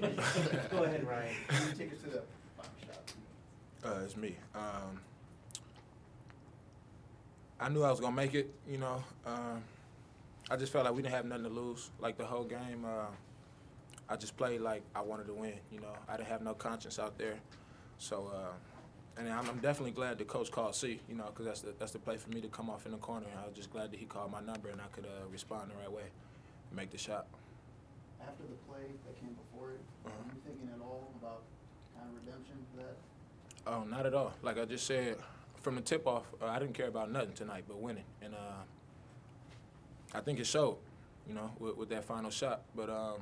take go ahead, Ryan. Can you take us to the final shot? Uh, it's me. Um, I knew I was gonna make it. You know, um, I just felt like we didn't have nothing to lose. Like the whole game, uh, I just played like I wanted to win. You know, I didn't have no conscience out there. So, uh, and I'm, I'm definitely glad the coach called C. You know, because that's the that's the play for me to come off in the corner. And I was just glad that he called my number and I could uh, respond the right way, and make the shot. After the play that came before it, were Uh-huh. you thinking at all about kind of redemption for that? Oh, not at all. Like I just said, from the tip off, uh, I didn't care about nothing tonight but winning, and uh, I think it showed, you know, with, with that final shot. But um,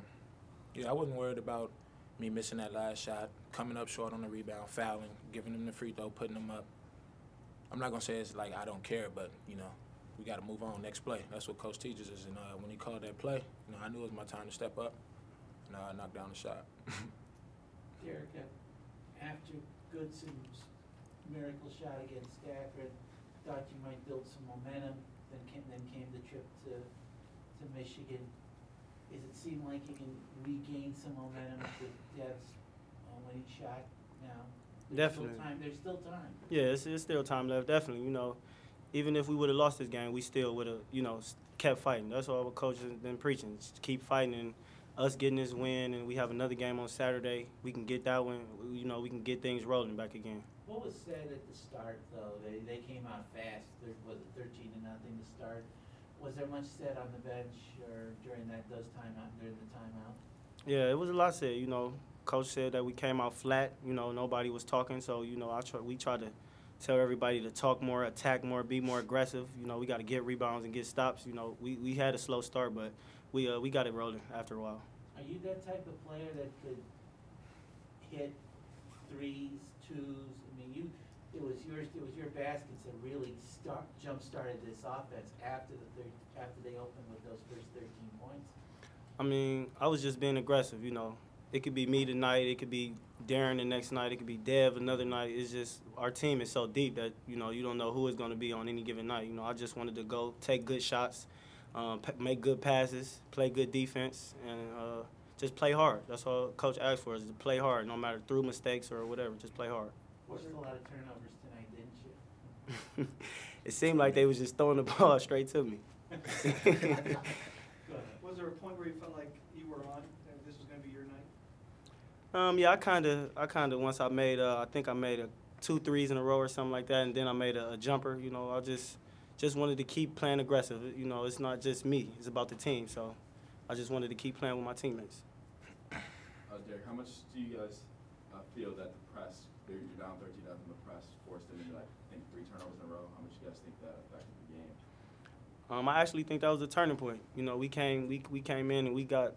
yeah, I wasn't worried about me missing that last shot, coming up short on the rebound, fouling, giving them the free throw, putting them up. I'm not gonna say it's like I don't care, but you know, we got to move on. Next play. That's what coach teaches us. And uh, when he called that play, you know, I knew it was my time to step up, and uh, I knocked down the shot. Derek, uh, after Goodson's miracle shot against Stafford, thought you might build some momentum, then came, then came the trip to, to Michigan. Does it seem like you can regain some momentum with Dev's winning shot now? There's still Definitely. time- There's still time. Yeah, it's, it's still time left. Definitely, you know, even if we would have lost this game, we still would have, you know, kept fighting. That's what our coach has been preaching: just keep fighting. And us getting this win, and we have another game on Saturday. We can get that one. You know, we can get things rolling back again. What was said at the start, though? They, they came out fast. There was it thirteen to nothing to start. Was there much said on the bench or during that, those timeout, during the timeout? Yeah, it was a lot said. You know, coach said that we came out flat. You know, nobody was talking. So you know, I try, we tried to tell everybody to talk more, attack more, be more aggressive. You know, we got to get rebounds and get stops. You know, we, we had a slow start, but we uh, we got it rolling after a while. Are you that type of player that could hit threes, twos? I mean, you, it was your, it was your baskets that really start, jump-started this offense after the third, after they opened with those first thirteen points. I mean, I was just being aggressive, you know. It could be me tonight, it could be Darren the next night, it could be Dev another night. It's just our team is so deep that, you know, you don't know who is going to be on any given night. You know, I just wanted to go take good shots, um, pa- make good passes, play good defense, and uh, just play hard. That's all coach asked for is to play hard, no matter through mistakes or whatever, just play hard. Forced a lot of turnovers tonight, didn't you? it seemed like they was just throwing the ball straight to me. Was there a point where you felt like you were on, that this was gonna be your night? Um, yeah, I kind of, I kind of once I made, uh, I think I made a two threes in a row or something like that, and then I made a, a jumper. You know, I just, just wanted to keep playing aggressive. You know, it's not just me; it's about the team. So, I just wanted to keep playing with my teammates. Uh, Derek, how much do you guys uh, feel that the press, you're down 13 nothing, the press forced them into like, I think three turnovers in a row? How much do you guys think that affected the game? Um, I actually think that was a turning point. You know, we came, we, we came in and we got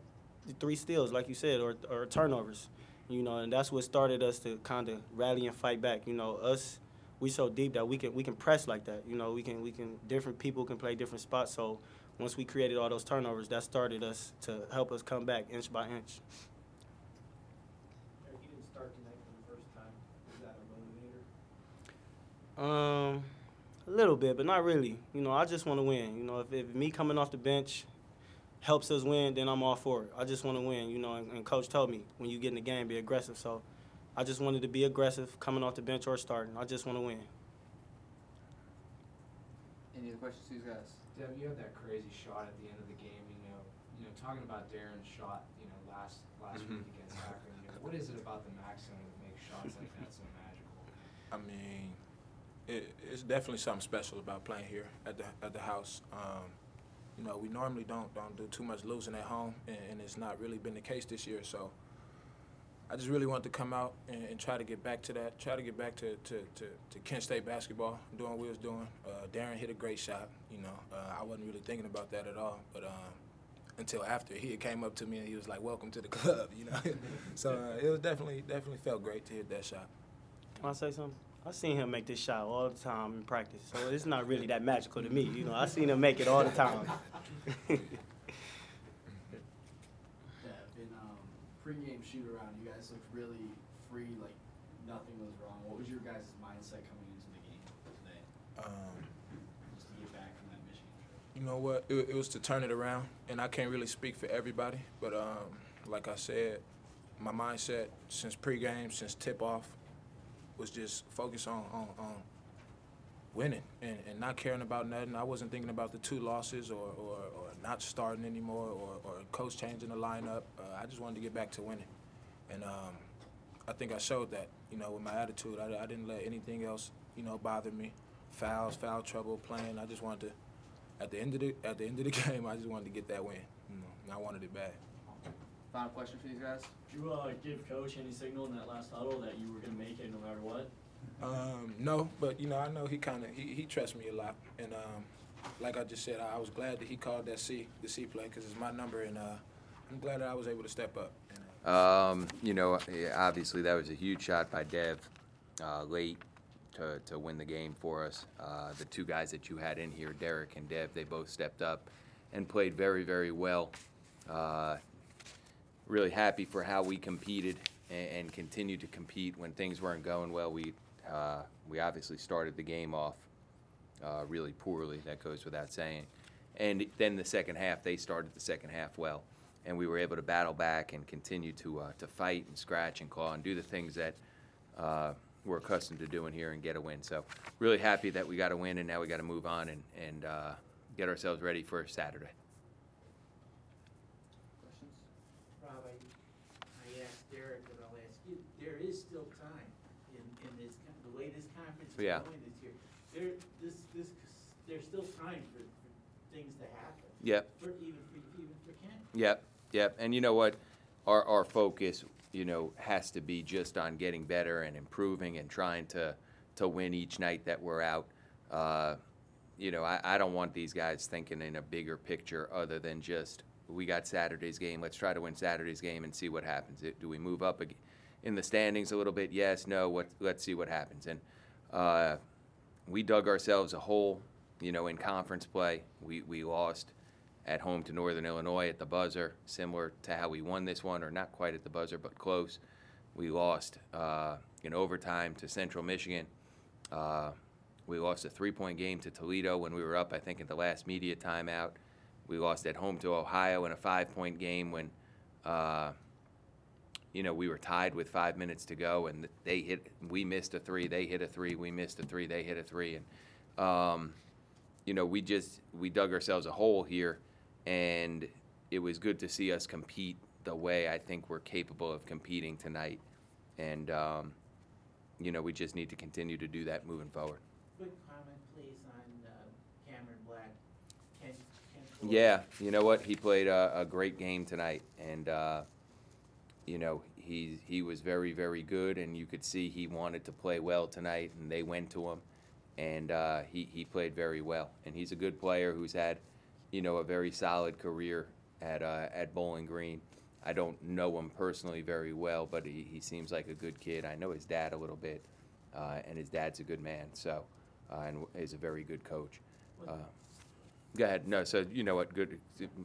three steals, like you said, or, or turnovers. You know, and that's what started us to kind of rally and fight back. You know, us, we so deep that we can we can press like that. You know, we can we can different people can play different spots. So once we created all those turnovers, that started us to help us come back inch by inch. Eric, you didn't start tonight for the first time. Was that a motivator? Um, a little bit, but not really. You know, I just want to win. You know, if, if me coming off the bench helps us win, then I'm all for it. I just want to win. You know, and, and coach told me when you get in the game, be aggressive. So I just wanted to be aggressive coming off the bench or starting. I just want to win. Any other questions, to these guys? Dev, you had that crazy shot at the end of the game. You know, you know, talking about Darren's shot, you know, last last Mhm. week against Akron. You know, what is it about the MAC Center that makes shots like that so magical? I mean, it, it's definitely something special about playing here at the at the house. Um, you know, we normally don't don't do too much losing at home, and, and it's not really been the case this year. So, I just really wanted to come out and, and try to get back to that, try to get back to, to, to, to Kent State basketball, doing what we was doing. Uh, Darren hit a great shot. You know, uh, I wasn't really thinking about that at all, but. Um, until after he came up to me and he was like, "Welcome to the club," you know. so uh, it was definitely definitely felt great to hit that shot. Can I say something? I seen him make this shot all the time in practice, so it's not really that magical to me. You know, I seen him make it all the time. Dev, in um, pregame shoot around, you guys looked really free, like nothing was wrong. What was your guys' mindset coming into the game today, Um, just to get back from that Michigan trip? You know what? It, it was to turn it around, and I can't really speak for everybody, but um, like I said, my mindset since pregame, since tip off, was just focused on on, on winning and, and not caring about nothing. I wasn't thinking about the two losses or, or, or not starting anymore or, or coach changing the lineup. Uh, I just wanted to get back to winning. And um, I think I showed that, you know, with my attitude. I, I didn't let anything else, you know, bother me. Fouls, foul trouble, playing. I just wanted to, at the end of the at the end of the game, I just wanted to get that win. You know, and I wanted it bad. Final question for these guys? Did you uh, give coach any signal in that last huddle that you were going to make it no matter what? Um, no, but you know, I know he kind of he, he trusts me a lot, and um, like I just said, I, I was glad that he called that C the C play because it's my number, and uh, I'm glad that I was able to step up. And, uh, Um, you know, obviously that was a huge shot by Dev uh, late to, to win the game for us. Uh, the two guys that you had in here, Derek and Dev, they both stepped up and played very, very well. Really happy for how we competed and, and continued to compete when things weren't going well. We uh, we obviously started the game off uh, really poorly. That goes without saying. And then the second half, they started the second half well, and we were able to battle back and continue to uh, to fight and scratch and claw and do the things that uh, we're accustomed to doing here and get a win. So really happy that we got a win, and now we got to move on and and uh, get ourselves ready for Saturday. Questions? Rob, I, I asked Derek, and I'll ask you, there is still time in, in this, con- the way is Yeah. going this year. There, this, this, there's still time for, for things to happen. Yep. For, even for, even for Kent. Yep, yep. And you know what? Our, our focus, you know, has to be just on getting better and improving and trying to, to win each night that we're out. Uh, you know, I, I don't want these guys thinking in a bigger picture other than just, we got Saturday's game, let's try to win Saturday's game and see what happens. Do we move up in the standings a little bit? Yes, no, what, let's see what happens. And, uh, we dug ourselves a hole, you know, in conference play. We, we lost at home to Northern Illinois at the buzzer, similar to how we won this one, or not quite at the buzzer, but close. We lost uh, in overtime to Central Michigan. Uh, we lost a three-point game to Toledo when we were up, I think, at the last media timeout. We lost at home to Ohio in a five-point game when, uh, you know, we were tied with five minutes to go, and they hit. We missed a three. They hit a three. We missed a three. They hit a three, and um, you know, we just we dug ourselves a hole here, and it was good to see us compete the way I think we're capable of competing tonight, and um, you know, we just need to continue to do that moving forward. Quick comment, please, on, uh, Cameron Black. Kent. Ford. Yeah, you know what? He played a, a great game tonight, and uh, you know he he was very very good, and you could see he wanted to play well tonight, and they went to him, and uh, he he played very well, and he's a good player who's had, you know, a very solid career at uh, at Bowling Green. I don't know him personally very well, but he, he seems like a good kid. I know his dad a little bit, uh, and his dad's a good man, so uh, and is a very good coach. Uh, Go ahead. No, so you know what? Good.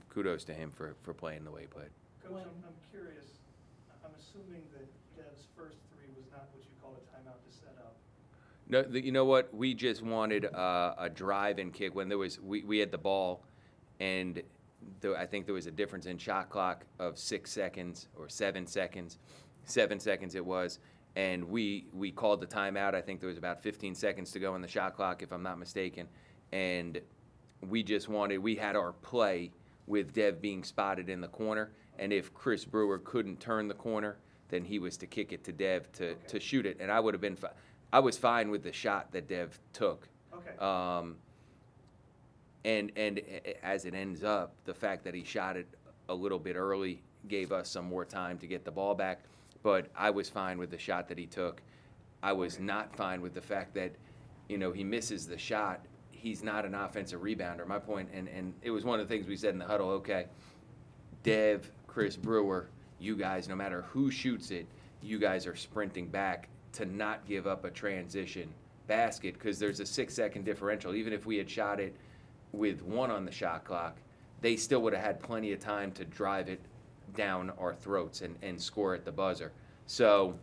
Kudos to him for, for playing the way he played. Coach, I'm, I'm curious, assuming that Dev's first three was not what you call a timeout to set up. No, the, you know what? We just wanted uh, a drive and kick when there was we, we had the ball, and there, I think there was a difference in shot clock of six seconds or seven seconds, seven seconds it was, and we we called the timeout. I think there was about 15 seconds to go in the shot clock, if I'm not mistaken, and we just wanted we had our play with Dev being spotted in the corner, and if Kris Brewer couldn't turn the corner, then he was to kick it to Dev to, to shoot it, and I would have been I was fine with the shot that Dev took. Okay. Um, and and as it ends up, the fact that he shot it a little bit early gave us some more time to get the ball back. But I was fine with the shot that he took. I was not fine with the fact that, you know, he misses the shot. He's not an offensive rebounder. My point, and and it was one of the things we said in the huddle. Okay, Dev, Kris Brewer, you guys, no matter who shoots it, you guys are sprinting back to not give up a transition basket because there's a six second differential. Even if we had shot it with one on the shot clock, they still would have had plenty of time to drive it down our throats and, and score at the buzzer. So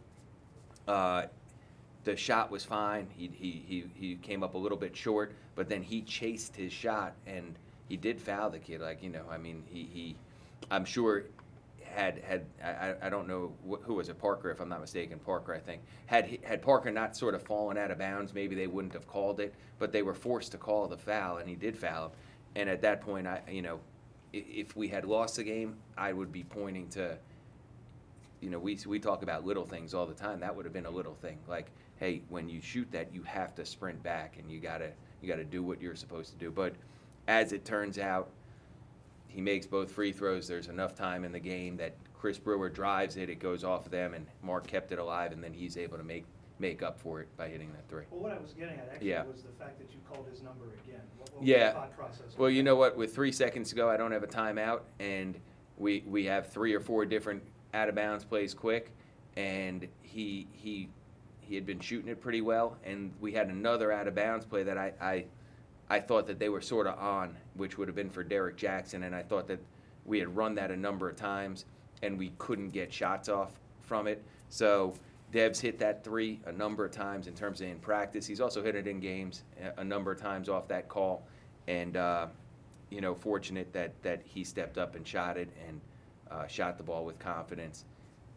uh, the shot was fine. He, he, he, he came up a little bit short, but then he chased his shot and he did foul the kid. Like, you know, I mean, he, he I'm sure had had I, I- don't know wh- who was it Parker if I'm not mistaken Parker I think had had Parker not sort of fallen out of bounds maybe they wouldn't have called it but they were forced to call the foul and he did foul and at that point I you know i- if we had lost the game I would be pointing to you know we we talk about little things all the time that would have been a little thing like hey when you shoot that you have to sprint back and you gotta you gotta do what you're supposed to do but as it turns out he makes both free throws. There's enough time in the game that Kris Brewer drives it, it goes off of them, and Mark kept it alive, and then he's able to make make up for it by hitting that three. Well, what I was getting at actually Yeah. was the fact that you called his number again. What what was Yeah. Well, you know what? With three seconds to go, I don't have a timeout, and we we have three or four different out of bounds plays quick, and he he he had been shooting it pretty well, and we had another out of bounds play that I I, I thought that they were sort of on, which would have been for Derek Jackson, and I thought that we had run that a number of times, and we couldn't get shots off from it. So Dev's hit that three a number of times in terms of in practice. He's also hit it in games a- a number of times off that call, and uh, you know, fortunate that that he stepped up and shot it and uh, shot the ball with confidence.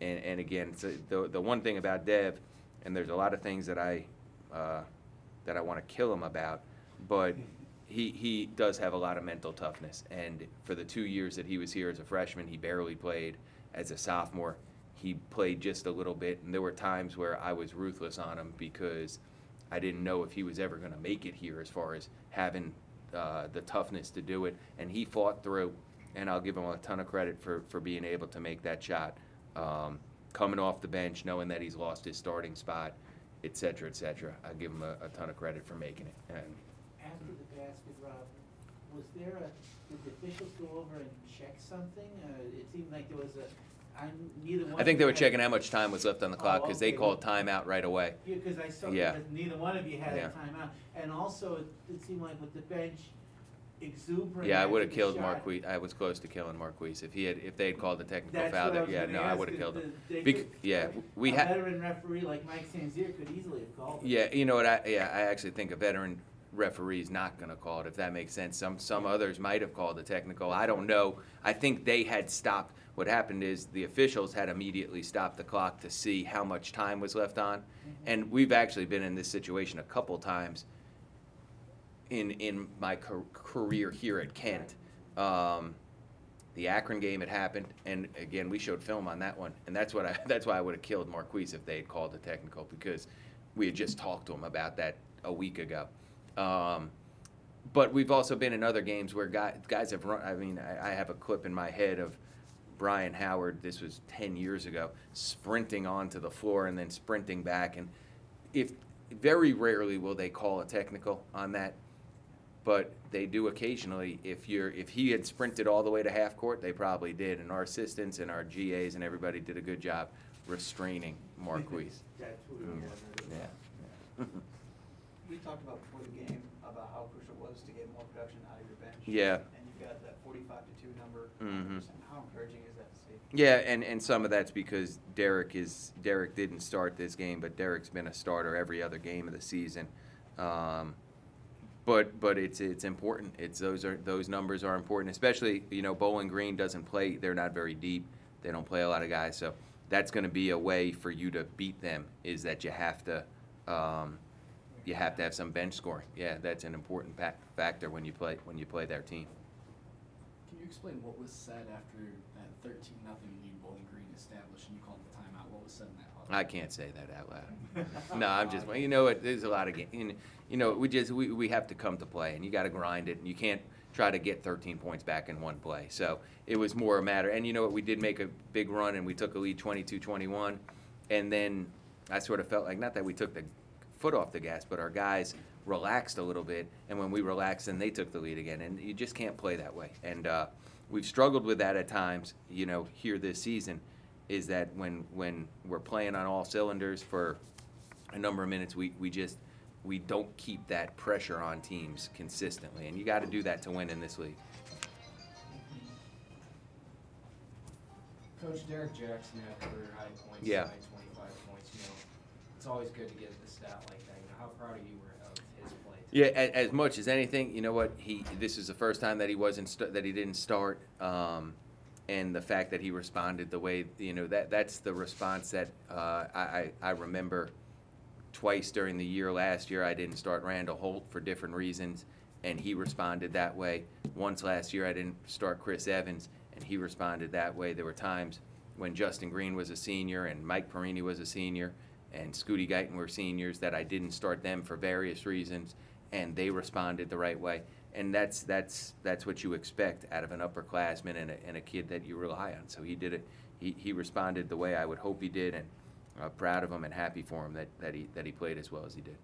And and again, so the the one thing about Dev, and there's a lot of things that I uh, that I want to kill him about, but he he does have a lot of mental toughness. And for the two years that he was here as a freshman, he barely played. As a sophomore, he played just a little bit, and there were times where I was ruthless on him because I didn't know if he was ever going to make it here as far as having uh, the toughness to do it. And he fought through, and I'll give him a ton of credit for, for being able to make that shot. Um, coming off the bench, knowing that he's lost his starting spot, et cetera, et cetera. I give him a, a ton of credit for making it. And After the basket, Rob, was there a, did the officials go over and check something? Uh, it seemed like there was a, I, neither one. I think of they you were had- checking how much time was left on the clock Oh, because they okay. called timeout right away. Yeah, because I saw, Yeah. because neither one of you had a Yeah. timeout, and also it, it seemed like with the bench exuberant. Yeah, I would have killed shot, Marquise. I was close to killing Marquise if he had if they had called the technical That's foul. what There, yeah, no, I would have killed him. Bec- yeah, we had A veteran referee like Mike Sanzier could easily have called it. Yeah, you know what? I yeah, I actually think a veteran referee is not going to call it if that makes sense. Some some others might have called the technical. I don't know. I think they had stopped. What happened is the officials had immediately stopped the clock to see how much time was left on, mm-hmm. and we've actually been in this situation a couple times. In in my car- career here at Kent, um, the Akron game had happened, and again we showed film on that one, and that's what I that's why I would have killed Marquise if they had called the technical because we had just talked to him about that a week ago. Um, but we've also been in other games where guys, guys have run. I mean, I, I have a clip in my head of Brian Howard. This was ten years ago, sprinting onto the floor and then sprinting back. And if very rarely will they call a technical on that, but they do occasionally. If you're if he had sprinted all the way to half court, they probably did. And our assistants and our GAs and everybody did a good job restraining Marquise. That's what we wondered. Yeah. yeah. We talked about before the game about how crucial it was to get more production out of your bench. Yeah. And you've got that forty-five to two number. Mm -hmm. How encouraging is that to see? Yeah, and, and some of that's because Derek is Derek didn't start this game, but Derek's been a starter every other game of the season. Um, but but it's it's important. It's those are those numbers are important, especially you know Bowling Green doesn't play. They're not very deep. They don't play a lot of guys, so that's going to be a way for you to beat them. Is that you have to um, you have to have some bench scoring. Yeah, that's an important factor when you play when you play their team. Can you explain what was said after that thirteen nothing lead Bowling Green established and you called the timeout? What was said in that huddle? I can't say that out loud. no, I'm just. Well, You know what? There's a lot of game. You know, we just we, we have to come to play, and you got to grind it, and you can't try to get 13 points back in one play. So it was more a matter. And you know what? We did make a big run, and we took a lead 22-21, and then I sort of felt like not that we took the foot off the gas, but our guys relaxed a little bit, and when we relaxed, then they took the lead again, and you just can't play that way. And uh, we've struggled with that at times. You know, here this season is that when when we're playing on all cylinders for a number of minutes, we, we just we don't keep that pressure on teams consistently, and you got to do that to win in this league. Coach Derek Jackson had career high points, Yeah. high twenty-five points, you know. It's always good to get the stat like that, you know, how proud of you were of his play? Yeah, a- as much as anything, you know what? He this is the first time that he wasn't st- that he didn't start. Um, and the fact that he responded the way, you know, that, that's the response that, uh, I, I, remember twice during the year last year, I didn't start Randal Holt for different reasons, and he responded that way. Once last year, I didn't start Chris Evans, and he responded that way. There were times when Justin Greene was a senior and Mike Porrini was a senior and Scooty Guyton were seniors that I didn't start them for various reasons, and they responded the right way. And that's that's that's what you expect out of an upperclassman and a, and a kid that you rely on. So he did it. He, he responded the way I would hope he did, and uh, proud of him and happy for him that, that he that he played as well as he did.